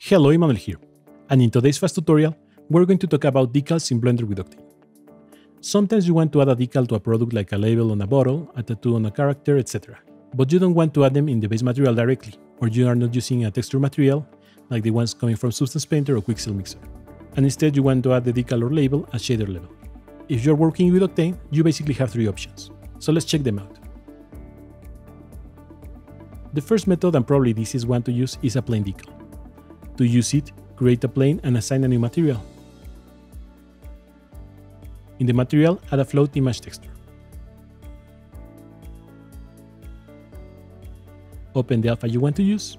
Hello, Emmanuel here, and in today's fast tutorial, we're going to talk about decals in Blender with Octane. Sometimes you want to add a decal to a product like a label on a bottle, a tattoo on a character, etc. But you don't want to add them in the base material directly, or you are not using a texture material like the ones coming from Substance Painter or Quixel Mixer. And instead you want to add the decal or label at shader level. If you're working with Octane, you basically have three options. So let's check them out. The first method and probably the easiest one to use is a plane decal. To use it, create a plane and assign a new material. In the material, add a float image texture. Open the alpha you want to use.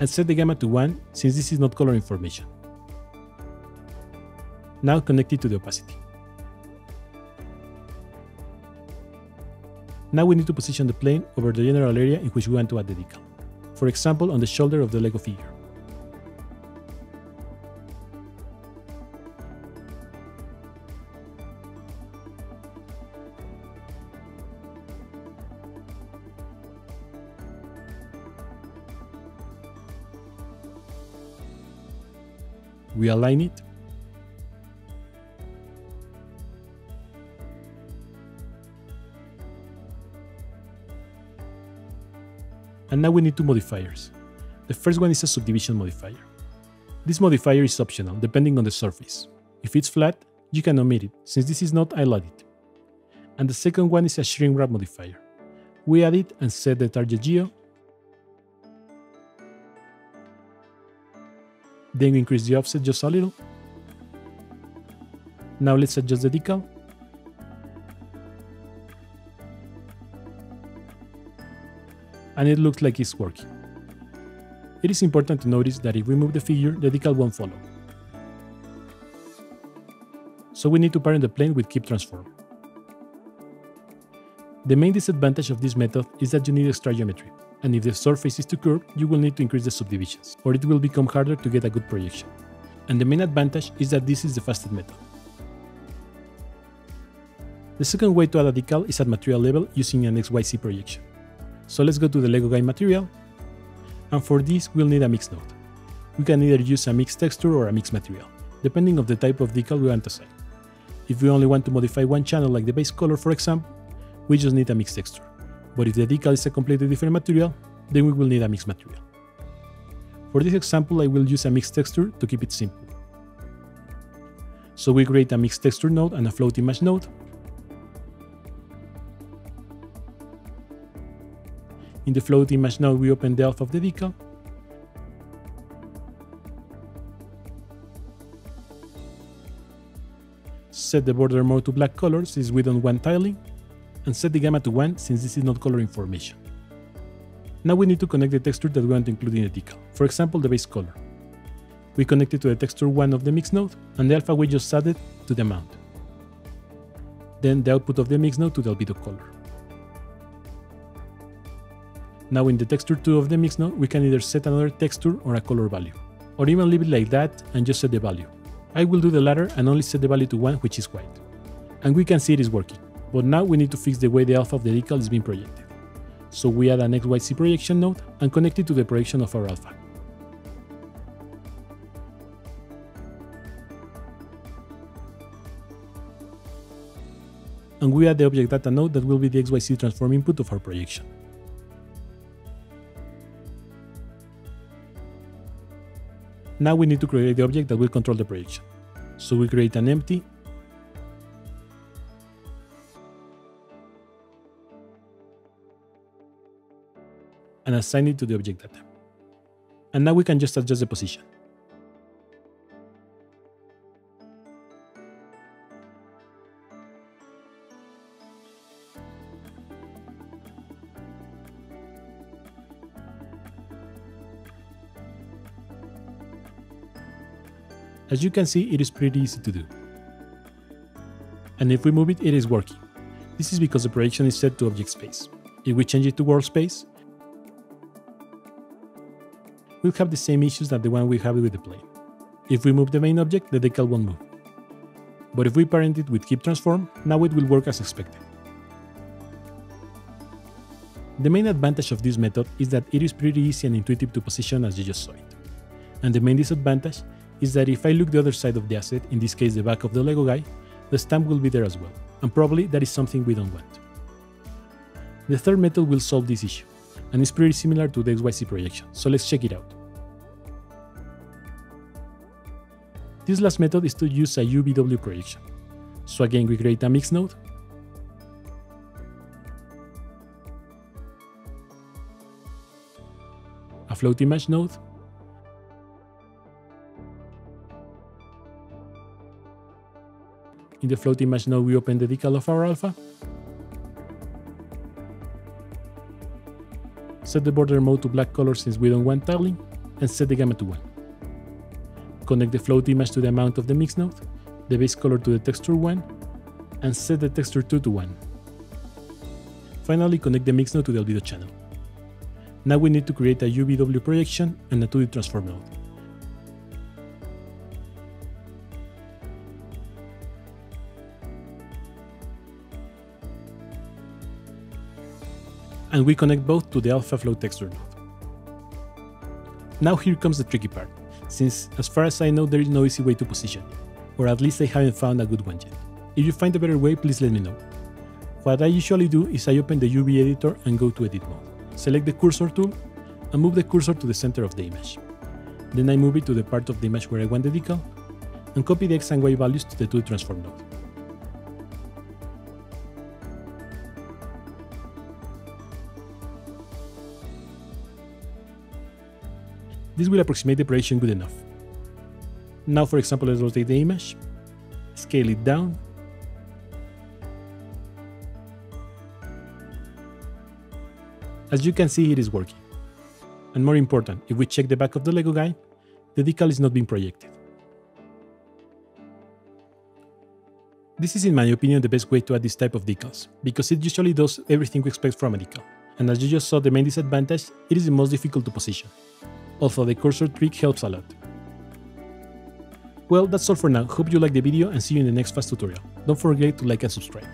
And set the gamma to 1 since this is not color information. Now connect it to the opacity. Now we need to position the plane over the general area in which we want to add the decal. For example, on the shoulder of the Lego figure. We align it And now we need two modifiers. The first one is a subdivision modifier. This modifier is optional, depending on the surface. If it's flat, you can omit it, since this is not, I'll. And the second one is a shrink wrap modifier. We add it and set the target geo. Then we increase the offset just a little. Now let's adjust the decal. And it looks like it's working. It is important to notice that if we move the figure, the decal won't follow. So we need to parent the plane with Keep Transform. The main disadvantage of this method is that you need extra geometry, and if the surface is too curved, you will need to increase the subdivisions, or it will become harder to get a good projection. And the main advantage is that this is the fastest method. The second way to add a decal is at material level using an XYZ projection. So let's go to the Lego guide material. And for this, we'll need a mix node. We can either use a mixed texture or a mixed material, depending of the type of decal we want to assign. If we only want to modify one channel like the base color for example, we just need a mixed texture. But if the decal is a completely different material, then we will need a mixed material. For this example, I will use a mixed texture to keep it simple. So we create a mixed texture node and a float image node, In the float image node, we open the alpha of the decal. Set the border mode to black color since we don't want tiling, and set the gamma to 1 since this is not color information. Now we need to connect the texture that we want to include in the decal, for example the base color. We connect it to the texture 1 of the mix node, and the alpha we just added to the mount. Then the output of the mix node to the albedo color. Now in the texture 2 of the mix node, we can either set another texture or a color value, or even leave it like that and just set the value. I will do the latter and only set the value to 1 which is white. And we can see it is working, but now we need to fix the way the alpha of the decal is being projected. So we add an XYZ projection node and connect it to the projection of our alpha. And we add the object data node that will be the XYZ transform input of our projection. Now we need to create the object that will control the projection. So we create an empty and assign it to the object data. And now we can just adjust the position. As you can see, it is pretty easy to do. And if we move it, it is working. This is because the projection is set to object space. If we change it to world space, we'll have the same issues that the one we have with the plane. If we move the main object, the decal won't move. But if we parent it with keep transform, now it will work as expected. The main advantage of this method is that it is pretty easy and intuitive to position as you just saw it. And the main disadvantage is that if I look the other side of the asset, in this case the back of the Lego guy, the stamp will be there as well, and probably that is something we don't want. The third method will solve this issue, and is pretty similar to the XYZ projection, so let's check it out. This last method is to use a UVW projection. So again, we create a mix node, a float image node, In the float image node, we open the decal of our alpha, set the border mode to black color since we don't want tiling, and set the gamma to 1. Connect the float image to the amount of the mix node, the base color to the texture 1, and set the texture 2 to 1. Finally, connect the mix node to the albedo channel. Now we need to create a UVW projection and a 2D transform node. And we connect both to the alpha flow texture node. Now here comes the tricky part, since as far as I know there is no easy way to position it, or at least I haven't found a good one yet. If you find a better way, please let me know. What I usually do is I open the UV editor and go to edit mode, select the cursor tool, and move the cursor to the center of the image. Then I move it to the part of the image where I want the decal, and copy the x and y values to the 2D transform node. This will approximate the projection good enough. Now for example let's rotate the image, scale it down, As you can see it is working. And more important, if we check the back of the LEGO guy, the decal is not being projected. This is in my opinion the best way to add this type of decals, because it usually does everything we expect from a decal. And as you just saw the main disadvantage, it is the most difficult to position although the cursor trick helps a lot. Well, that's all for now, hope you liked the video and see you in the next fast tutorial. Don't forget to like and subscribe.